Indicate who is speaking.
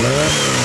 Speaker 1: nueva